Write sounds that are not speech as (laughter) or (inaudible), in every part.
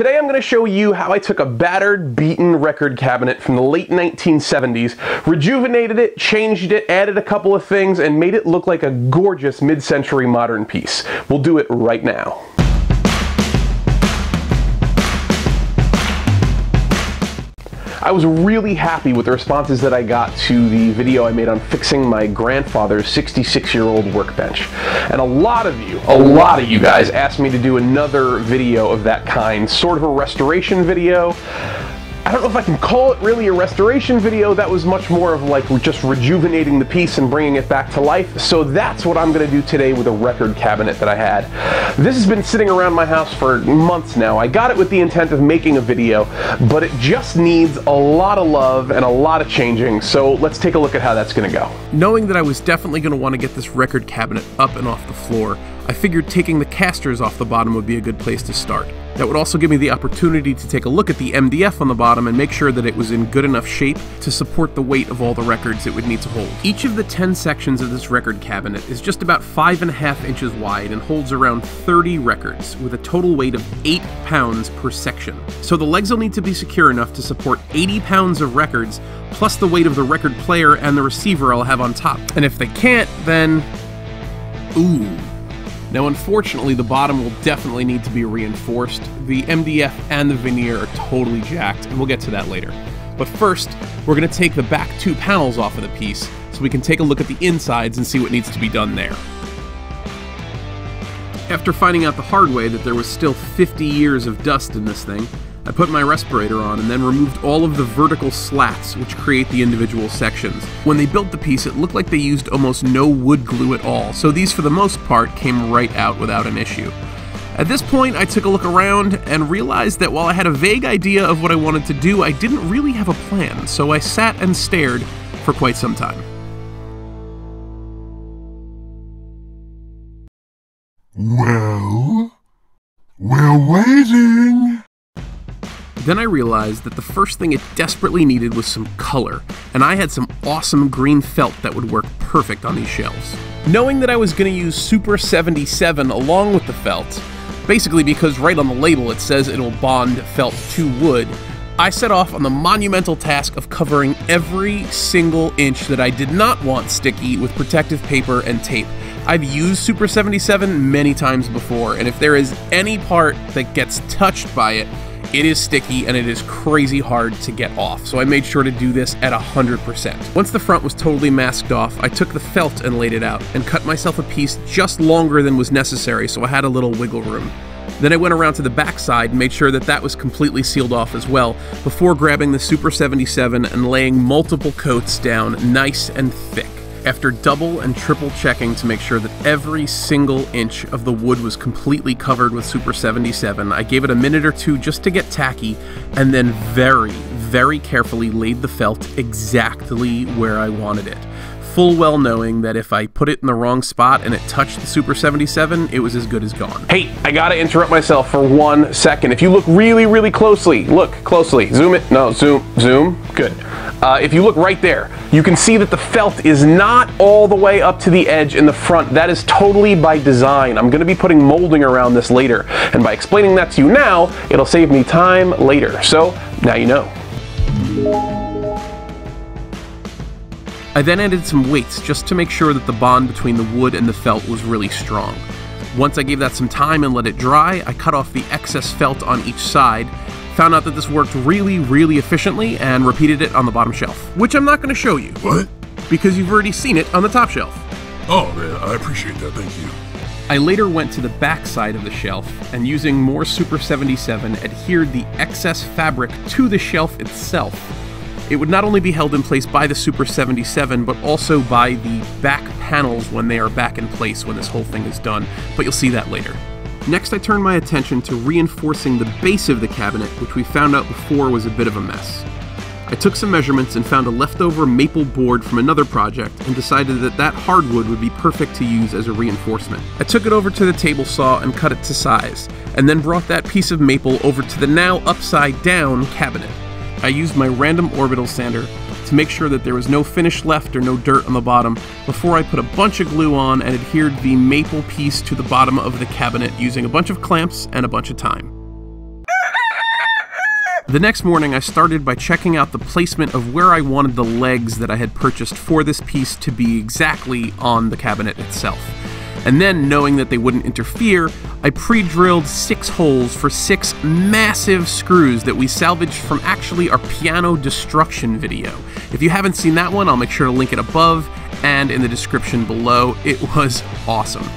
Today I'm going to show you how I took a battered, beaten record cabinet from the late 1970s, rejuvenated it, changed it, added a couple of things, and made it look like a gorgeous mid-century modern piece. We'll do it right now. I was really happy with the responses that I got to the video I made on fixing my grandfather's 66 year old workbench. And a lot of you, a lot of you guys asked me to do another video of that kind, sort of a restoration video. I don't know if I can call it really a restoration video. That was much more of like just rejuvenating the piece and bringing it back to life. So that's what I'm going to do today with a record cabinet that I had. This has been sitting around my house for months now. I got it with the intent of making a video, but it just needs a lot of love and a lot of changing. So let's take a look at how that's going to go. Knowing that I was definitely going to want to get this record cabinet up and off the floor, I figured taking the casters off the bottom would be a good place to start. That would also give me the opportunity to take a look at the MDF on the bottom and make sure that it was in good enough shape to support the weight of all the records it would need to hold. Each of the 10 sections of this record cabinet is just about 5.5 inches wide and holds around 30 records, with a total weight of 8 pounds per section. So the legs will need to be secure enough to support 80 pounds of records, plus the weight of the record player and the receiver I'll have on top. And if they can't, then... Ooh. Now, unfortunately, the bottom will definitely need to be reinforced. The MDF and the veneer are totally jacked, and we'll get to that later. But first, we're going to take the back two panels off of the piece so we can take a look at the insides and see what needs to be done there. After finding out the hard way that there was still 50 years of dust in this thing, I put my respirator on and then removed all of the vertical slats which create the individual sections. When they built the piece, it looked like they used almost no wood glue at all, so these for the most part came right out without an issue. At this point, I took a look around and realized that while I had a vague idea of what I wanted to do, I didn't really have a plan, so I sat and stared for quite some time. Well, we're waiting. Then I realized that the first thing it desperately needed was some color, and I had some awesome green felt that would work perfect on these shelves. Knowing that I was going to use Super 77 along with the felt, basically because right on the label it says it'll bond felt to wood, I set off on the monumental task of covering every single inch that I did not want sticky with protective paper and tape. I've used Super 77 many times before, and if there is any part that gets touched by it, it is sticky and it is crazy hard to get off, so I made sure to do this at 100%. Once the front was totally masked off, I took the felt and laid it out, and cut myself a piece just longer than was necessary so I had a little wiggle room. Then I went around to the back side and made sure that that was completely sealed off as well, before grabbing the Super 77 and laying multiple coats down nice and thick. After double and triple checking to make sure that every single inch of the wood was completely covered with Super 77, I gave it a minute or two just to get tacky, and then very, very carefully laid the felt exactly where I wanted it. Full well knowing that if I put it in the wrong spot and it touched the Super 77, it was as good as gone. Hey, I gotta interrupt myself for one second. If you look really, really closely, look closely, zoom it, no, zoom, zoom, good. Uh, if you look right there, you can see that the felt is not all the way up to the edge in the front. That is totally by design. I'm gonna be putting molding around this later, and by explaining that to you now, it'll save me time later. So, now you know. I then added some weights just to make sure that the bond between the wood and the felt was really strong. Once I gave that some time and let it dry, I cut off the excess felt on each side, found out that this worked really, really efficiently, and repeated it on the bottom shelf. Which I'm not going to show you. What? Because you've already seen it on the top shelf. Oh, man, I appreciate that. Thank you. I later went to the back side of the shelf and using more Super 77 adhered the excess fabric to the shelf itself it would not only be held in place by the Super 77, but also by the back panels when they are back in place when this whole thing is done, but you'll see that later. Next, I turned my attention to reinforcing the base of the cabinet, which we found out before was a bit of a mess. I took some measurements and found a leftover maple board from another project and decided that that hardwood would be perfect to use as a reinforcement. I took it over to the table saw and cut it to size, and then brought that piece of maple over to the now upside down cabinet. I used my random orbital sander to make sure that there was no finish left or no dirt on the bottom before I put a bunch of glue on and adhered the maple piece to the bottom of the cabinet using a bunch of clamps and a bunch of time. The next morning, I started by checking out the placement of where I wanted the legs that I had purchased for this piece to be exactly on the cabinet itself. And then, knowing that they wouldn't interfere, I pre drilled six holes for six massive screws that we salvaged from actually our piano destruction video. If you haven't seen that one, I'll make sure to link it above and in the description below. It was awesome.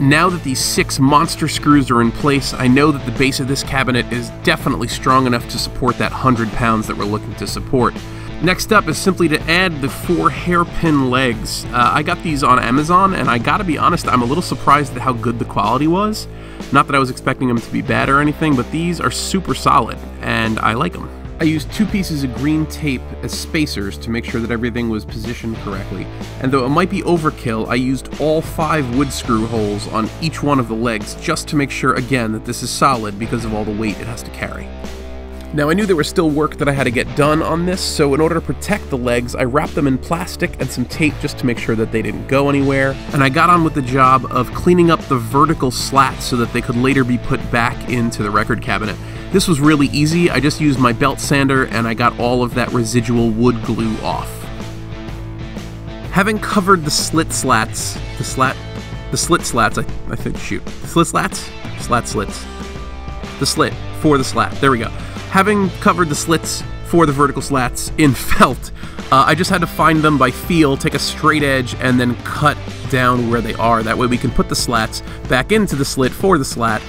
Now that these six monster screws are in place, I know that the base of this cabinet is definitely strong enough to support that 100 pounds that we're looking to support. Next up is simply to add the four hairpin legs. Uh, I got these on Amazon, and I gotta be honest, I'm a little surprised at how good the quality was. Not that I was expecting them to be bad or anything, but these are super solid, and I like them. I used two pieces of green tape as spacers to make sure that everything was positioned correctly, and though it might be overkill, I used all five wood screw holes on each one of the legs just to make sure again that this is solid because of all the weight it has to carry. Now, I knew there was still work that I had to get done on this, so in order to protect the legs, I wrapped them in plastic and some tape just to make sure that they didn't go anywhere, and I got on with the job of cleaning up the vertical slats so that they could later be put back into the record cabinet. This was really easy, I just used my belt sander and I got all of that residual wood glue off. Having covered the slit slats, the slat, the slit slats, I, I think, shoot, slit slats? Slat slits. The slit for the slat, there we go. Having covered the slits for the vertical slats in (laughs) felt, uh, I just had to find them by feel, take a straight edge, and then cut down where they are. That way we can put the slats back into the slit for the slat,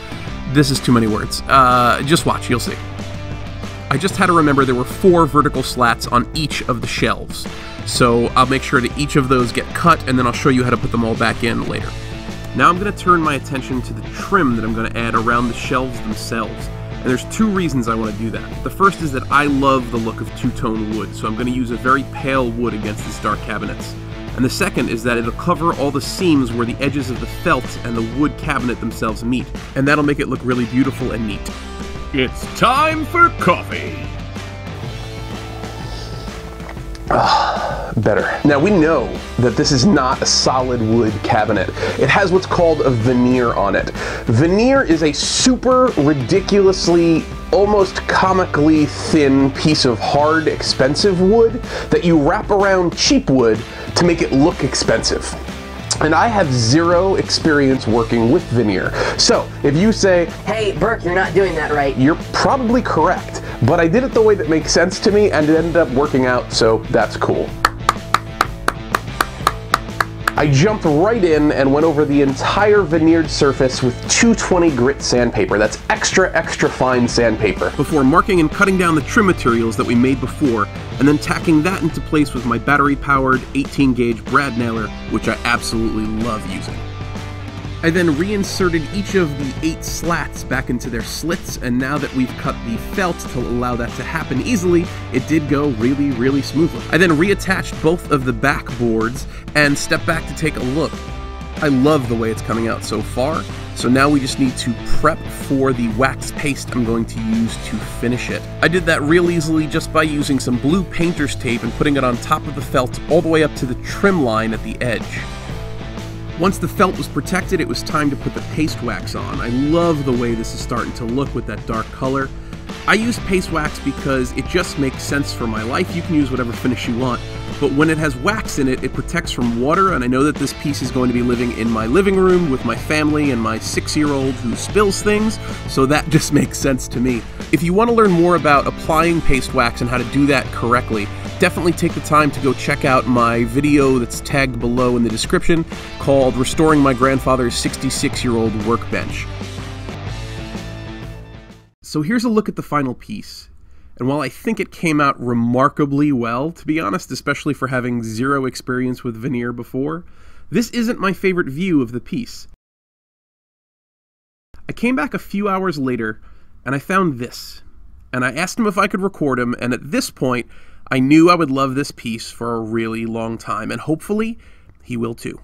this is too many words. Uh, just watch, you'll see. I just had to remember there were four vertical slats on each of the shelves. So I'll make sure that each of those get cut and then I'll show you how to put them all back in later. Now I'm going to turn my attention to the trim that I'm going to add around the shelves themselves. And there's two reasons I want to do that. The first is that I love the look of two-tone wood, so I'm going to use a very pale wood against these dark cabinets and the second is that it'll cover all the seams where the edges of the felt and the wood cabinet themselves meet, and that'll make it look really beautiful and neat. It's time for coffee! Better. Now we know that this is not a solid wood cabinet. It has what's called a veneer on it. Veneer is a super ridiculously almost comically thin piece of hard, expensive wood that you wrap around cheap wood to make it look expensive. And I have zero experience working with veneer. So if you say, Hey, Burke, you're not doing that right, you're probably correct. But I did it the way that makes sense to me and it ended up working out, so that's cool. I jumped right in and went over the entire veneered surface with 220 grit sandpaper. That's extra, extra fine sandpaper. Before marking and cutting down the trim materials that we made before, and then tacking that into place with my battery-powered 18-gauge brad nailer, which I absolutely love using. I then reinserted each of the eight slats back into their slits, and now that we've cut the felt to allow that to happen easily, it did go really, really smoothly. I then reattached both of the back boards and stepped back to take a look. I love the way it's coming out so far, so now we just need to prep for the wax paste I'm going to use to finish it. I did that real easily just by using some blue painter's tape and putting it on top of the felt all the way up to the trim line at the edge. Once the felt was protected, it was time to put the paste wax on. I love the way this is starting to look with that dark color. I use paste wax because it just makes sense for my life. You can use whatever finish you want, but when it has wax in it, it protects from water, and I know that this piece is going to be living in my living room with my family and my six-year-old who spills things, so that (laughs) just makes sense to me. If you want to learn more about applying paste wax and how to do that correctly, definitely take the time to go check out my video that's tagged below in the description called Restoring My Grandfather's 66 Year Old Workbench. So here's a look at the final piece. And while I think it came out remarkably well, to be honest, especially for having zero experience with veneer before, this isn't my favorite view of the piece. I came back a few hours later and I found this. And I asked him if I could record him, and at this point, I knew I would love this piece for a really long time, and hopefully, he will too.